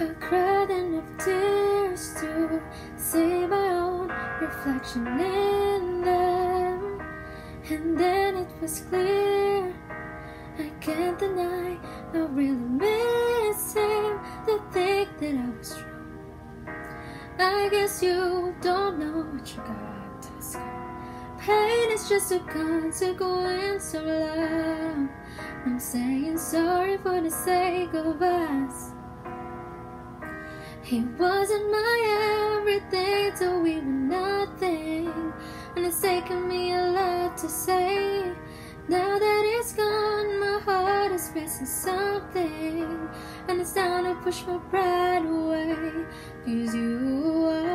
I cried enough tears to see my own reflection in them. And then it was clear I can't deny I really miss him to think that I was wrong. I guess you don't know what you got to say. Pain is just a consequence of love. I'm saying sorry for the sake of us. He wasn't my everything till we were nothing. And it's taken me a lot to say. Now that it's gone, my heart is missing something. And it's time to push my pride away. Cause you are,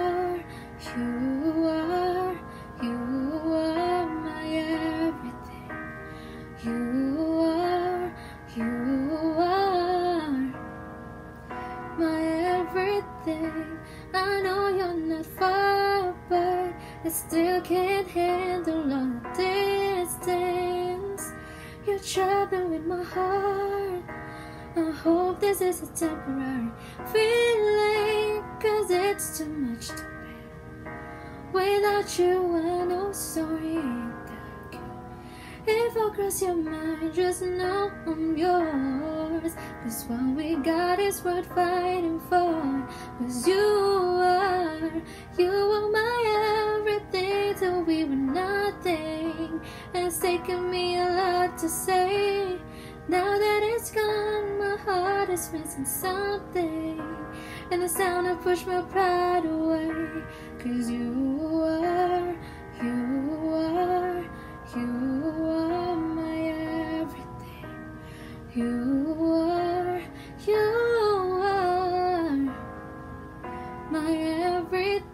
I know you're not far, but I still can't handle all the distance. You're traveling with my heart. I hope this is a temporary feeling, cause it's too much to bear. Without you, I know sorry. If I cross your mind, just know I'm yours. Cause what we got is worth fighting for. To say. Now that it's gone, my heart is missing something. And it's time to push my pride away. Cause you are, you are, you are my everything. You are, you are my everything.